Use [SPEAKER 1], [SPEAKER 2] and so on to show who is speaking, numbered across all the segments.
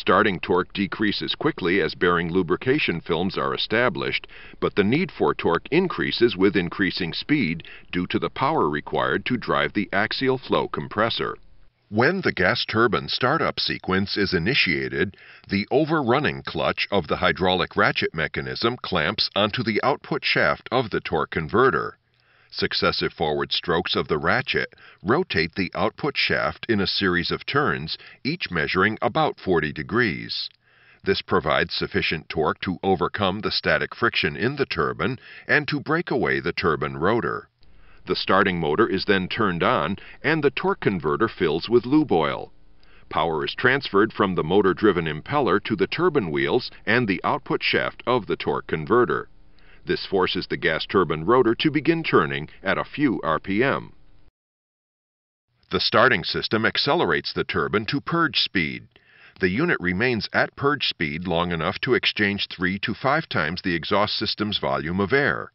[SPEAKER 1] Starting torque decreases quickly as bearing lubrication films are established, but the need for torque increases with increasing speed due to the power required to drive the axial flow compressor. When the gas turbine startup sequence is initiated, the overrunning clutch of the hydraulic ratchet mechanism clamps onto the output shaft of the torque converter. Successive forward strokes of the ratchet rotate the output shaft in a series of turns, each measuring about 40 degrees. This provides sufficient torque to overcome the static friction in the turbine and to break away the turbine rotor. The starting motor is then turned on and the torque converter fills with lube oil. Power is transferred from the motor-driven impeller to the turbine wheels and the output shaft of the torque converter. This forces the gas turbine rotor to begin turning at a few RPM. The starting system accelerates the turbine to purge speed. The unit remains at purge speed long enough to exchange three to five times the exhaust system's volume of air.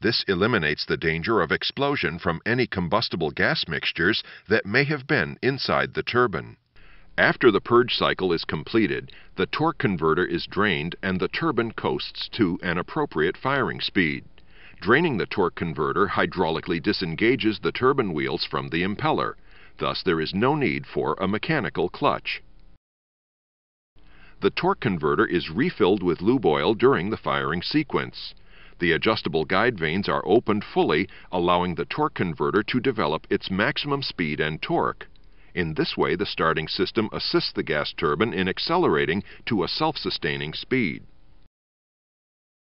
[SPEAKER 1] This eliminates the danger of explosion from any combustible gas mixtures that may have been inside the turbine. After the purge cycle is completed, the torque converter is drained and the turbine coasts to an appropriate firing speed. Draining the torque converter hydraulically disengages the turbine wheels from the impeller. Thus, there is no need for a mechanical clutch. The torque converter is refilled with lube oil during the firing sequence. The adjustable guide vanes are opened fully, allowing the torque converter to develop its maximum speed and torque. In this way, the starting system assists the gas turbine in accelerating to a self-sustaining speed.